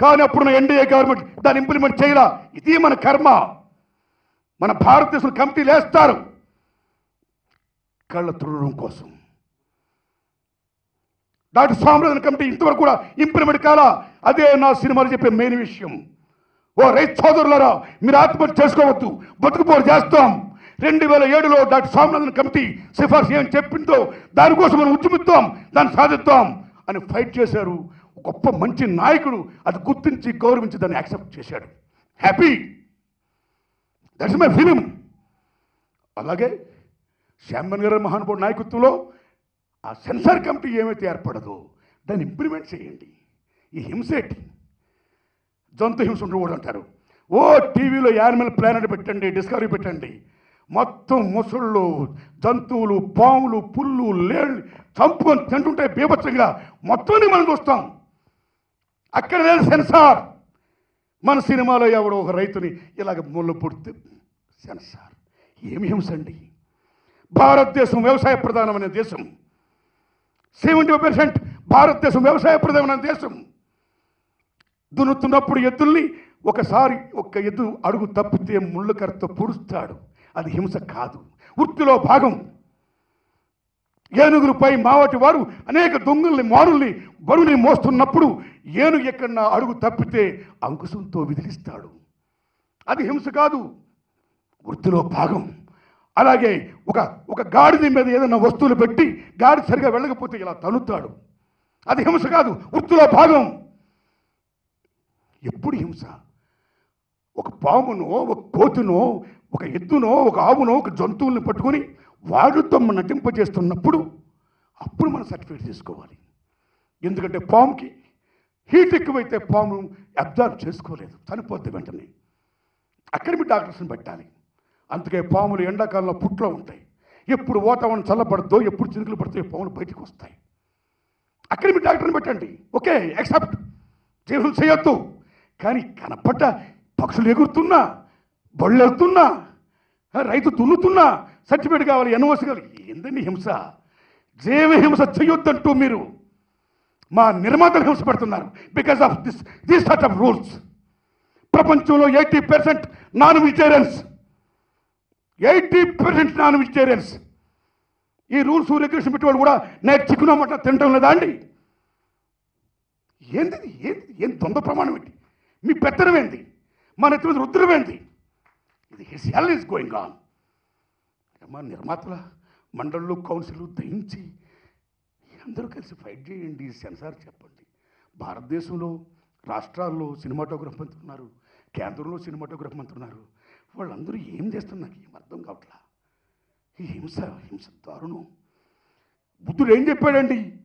కానీ అప్పుడున్న ఎన్డీఏ గవర్నమెంట్ దాన్ని ఇంప్లిమెంట్ చేయరా ఇది మన కర్మ. మన భారతదేశం కమిటీలు వేస్తారు కళ్ళ తుడడం కోసం. డాక్టర్ స్వామినాథన్ కమిటీ ఇంతవరకు కూడా ఇంప్లిమెంట్ కాలా. అదే నా సినిమాలు చెప్పే మెయిన్ విషయం. ఓ రైతు సోదరులరా మీరు ఆత్మహత్య చేసుకోవద్దు. బతుకుపోరు చేస్తాం. రెండు వేల ఏడులో డాక్టర్ స్వామినాథన్ కమిటీ సిఫార్సు ఏం చెప్పిందో దానికోసం మనం ఉద్యమిద్దాం. దాన్ని సాధిద్దాం అని ఫైట్ చేశారు. గొప్ప మంచి నాయకుడు అది గుర్తించి గౌరవించి దాన్ని యాక్సెప్ట్ చేశాడు. హ్యాపీ దట్స్ మై ఫిలిం అలాగే శ్యామన్ గారి మహానుభావుడు నాయకత్వంలో ఆ సెన్సార్ కమిటీ ఏమైతే ఏర్పడదో దాన్ని ఇంప్లిమెంట్ చేయండి. ఈ హింసేటి జంతు హింస ఉండకూడదు అంటారు. ఓ టీవీలో యానిమల్ ప్లానెట్ పెట్టండి డిస్కవరీ పెట్టండి. మొత్తం ముసళ్ళు జంతువులు పాములు పుల్లు లేళ్ళు చంపుకొని తింటుంటే బీభత్సంగా మొత్తాన్ని మనం చూస్తాం. అక్కడ లేదు సెన్సార్ మన సినిమాలో ఎవడో ఒక రైతుని ఇలాగ ముళ్ళు పుడితే సెన్సార్ ఏమి హింస అండి? భారతదేశం వ్యవసాయ ప్రధానమైన దేశం. సెవెంటీ పర్సెంట్ భారతదేశం వ్యవసాయ ప్రధానమైన దేశం. దున్నుతున్నప్పుడు ఎద్దుల్ని ఒకసారి ఒక ఎద్దు అడుగు తప్పితే ముళ్ళు పొడుస్తాడు. అది హింస కాదు. వృత్తిలో భాగం ఏనుగులపై మావటి వారు అనేక దొంగల్ని మారుల్ని బరువుని మోస్తున్నప్పుడు ఏనుగు ఎక్కడన్నా అడుగు తప్పితే అంకుశంతో విదిలిస్తాడు. అది హింస కాదు వృత్తిలో భాగం. అలాగే ఒక ఒక గాడిద మీద ఏదైనా వస్తువులు పెట్టి గాడి సరిగా వెళ్ళకపోతే ఇలా తనుతాడు అది హింస కాదు వృత్తిలో భాగం. ఎప్పుడు హింస? ఒక పామునో ఒక కోతునో ఒక ఎద్దునో ఒక ఆవునో ఒక జంతువుల్ని పట్టుకొని వాడుతో నటింపజేస్తున్నప్పుడు అప్పుడు మనం సర్టిఫికేట్ తీసుకోవాలి. ఎందుకంటే పాముకి హీట్ ఎక్కువైతే పాము అబ్జర్వ్ చేసుకోలేదు చనిపోద్ది వెంటనే. అక్కడ మీ డాక్టర్స్ని పెట్టాలి. అందుకే పాములు ఎండాకాలంలో పుట్లో ఉంటాయి. ఎప్పుడు వాతావరణం చల్లబడద్దో ఎప్పుడు చినుకులు పడుతాయో పాములు బయటకు వస్తాయి. అక్కడ మీ డాక్టర్ని పెట్టండి. Okay accept. జీవనం చేయొద్దు. కానీ కనపడ్డ పక్షులు ఎగురుతున్నా బళ్ళెత్తున్నా రైతు దున్నుతున్నా సర్టిఫికేట్ కావాలి ఎన్ఓసి కావాలి. ఏందండి హింస? జీవ హింస చేయొద్దంటూ మీరు మా నిర్మాతలు హింస పెడుతున్నారు. Because of this this sort of rules ప్రపంచంలో eighty percent non vegetarians eighty percent non vegetarians ఈ రూల్స్ రెగ్యులేషన్ పెట్టేవాడు కూడా నేను చికెన్ అమ్మట తినటం లేదా అండి? ఏంది ఏంది? ఏం దొంగ ప్రమాణం ఏంటి? మీ పెత్తనం ఏంది? మా నెత్తి మీద ఇది his hell is going on అమ్మా నిర్మాతల మండళ్ళు కౌన్సిల్ దయించి అందరూ కలిసి ఫైట్ చేయండి సెన్సార్ చెప్పండి. భారతదేశంలో రాష్ట్రాల్లో సినిమాటోగ్రఫీ మంత్రి ఉన్నారు కేంద్రంలో సినిమాటోగ్రఫీ మంత్రి ఉన్నారు. వాళ్ళందరూ ఏం చేస్తున్నారు నాకు ఏం అర్థం కావట్లా? ఈ హింస హింస దారుణం. బుద్ధుడు ఏం చెప్పాడండి?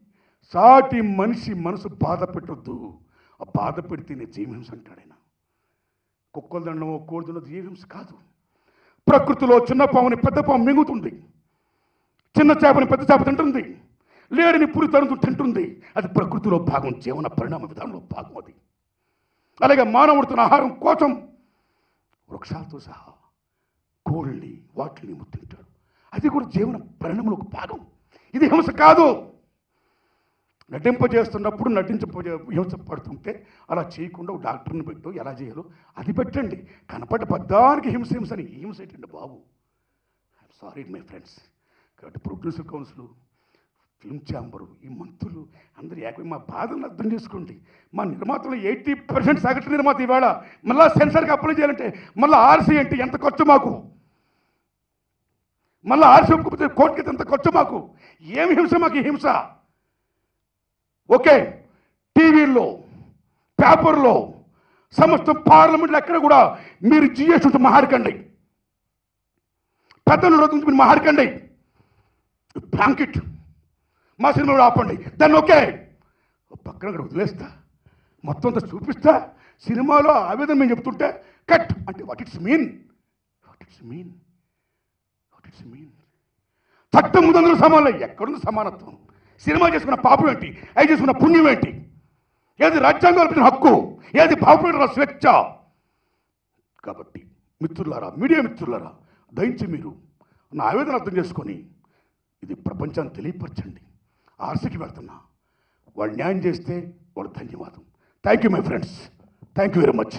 సాటి మనిషి మనసు బాధ పెట్టొద్దు. ఆ బాధ పెడితేనే జీవహింస అంటాడు కుక్కలు దండమో కోరుతున్నది జీవహింస కాదు. ప్రకృతిలో చిన్న పాముని పెద్ద పాము మింగుతుంది. చిన్న చేపని పెద్ద చేప తింటుంది. లేడిని పురి తరుతూ తింటుంది. అది ప్రకృతిలో భాగం జీవన పరిణామ విధానంలో భాగం అది. అలాగే మానవుడు తన ఆహారం కోసం వృక్షాలతో సహా కోళ్ళని వాటిని ముట్టింటాడు అది కూడా జీవన పరిణామంలో ఒక భాగం. ఇది హింస కాదు. నటింపజేస్తున్నప్పుడు నటించ హింస పడుతుంటే అలా చేయకుండా డాక్టర్ని పెట్టు ఎలా చేయాలో అది పెట్టండి. కనపడ్డ పద్దానికి హింస హింస అని హింస ఏంటండి బాబు? సారీ మై ఫ్రెండ్స్ కాబట్టి ప్రొడ్యూసర్ కౌన్సిల్ ఫిల్మ్ ఛాంబరు ఈ మంత్రులు అందరూ ఏకమై మా బాధలను అర్థం చేసుకోండి. మా నిర్మాతలు ఎయిటీ పర్సెంట్ సగటు నిర్మాత ఇవాళ మళ్ళీ సెన్సర్కి అప్లై చేయాలంటే మళ్ళీ ఆర్సీ అంటే ఎంత ఖర్చు మాకు? మళ్ళీ ఆర్సీ ఒప్పుకపోతే కోర్టుకి ఎంత ఖర్చు మాకు? ఏమి హింస మాకు ఈ హింస? ఓకే టీవీల్లో పేపర్లో సమస్త పార్లమెంట్లో ఎక్కడ కూడా మీరు జిఎస్ ఉంటే మహారకండి పెద్దలు రోజు మీరు మహారకండి బ్లాంకెట్ మా సినిమాలో ఆపండి. దాన్ని ఓకే పక్కన అక్కడ వదిలేస్తా. మొత్తం అంతా చూపిస్తా. సినిమాలో ఆవేదన మేము చెప్తుంటే కట్. అంటే what it's mean what it's mean what it's mean చట్టం వందల సమానం ఎక్కడుంది సమానత్వం? సినిమా చేసుకున్న పాపం ఏంటి? అవి చేసుకున్న పుణ్యం ఏంటి? ఏది రాజ్యాంగం కల్పించిన హక్కు? ఏది భావపడిన స్వేచ్ఛ? కాబట్టి మిత్రులారా మీడియా మిత్రులారా దయించి మీరు నా ఆవేదన అర్థం చేసుకొని ఇది ప్రపంచాన్ని తెలియపరచండి. ఆర్సికి వెళ్తున్నా. వాళ్ళు న్యాయం చేస్తే వాళ్ళు ధన్యవాదం. Thank you my friends thank you very much